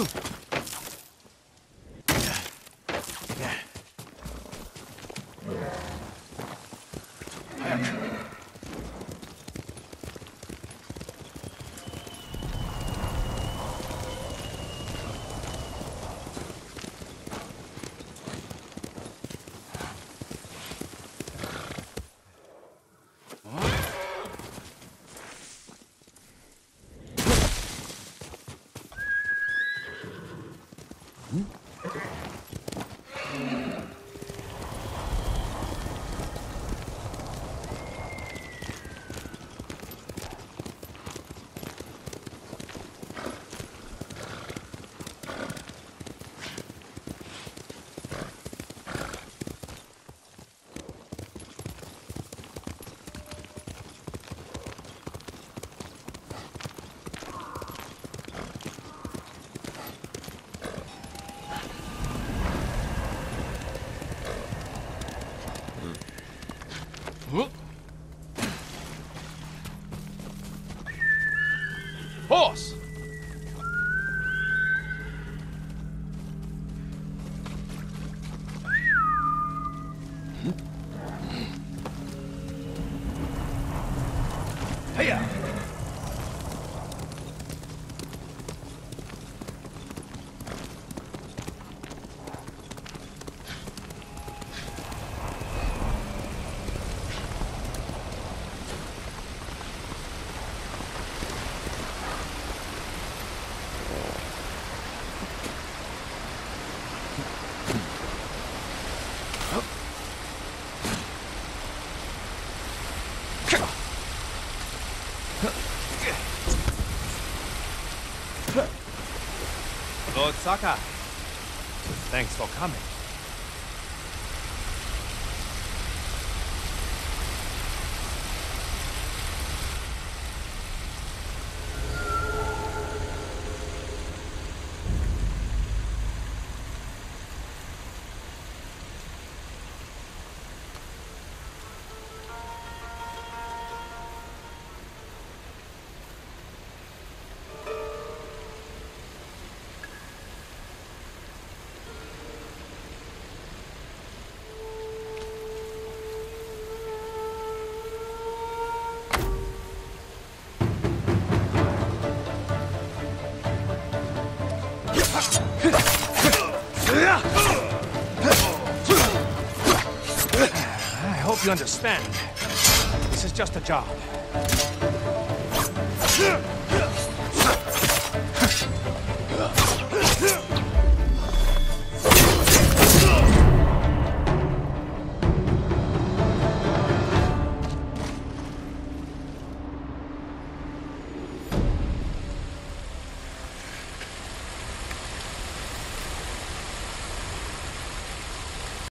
Move! hm? Horse! Hiya! Lord Saka, thanks for coming. I hope you understand. This is just a job.